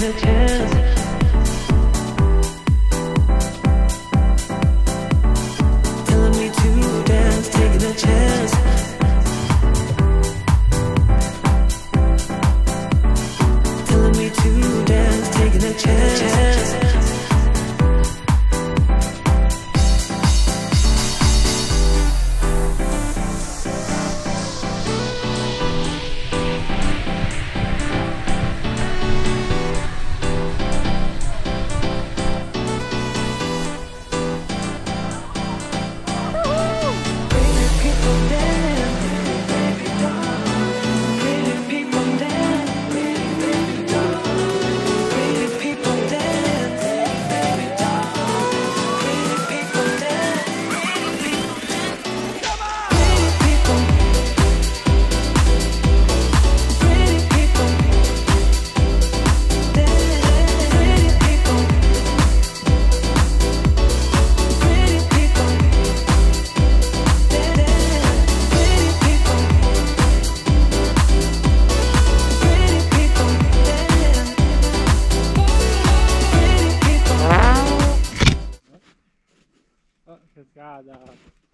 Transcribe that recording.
The chance. Ó, pescada.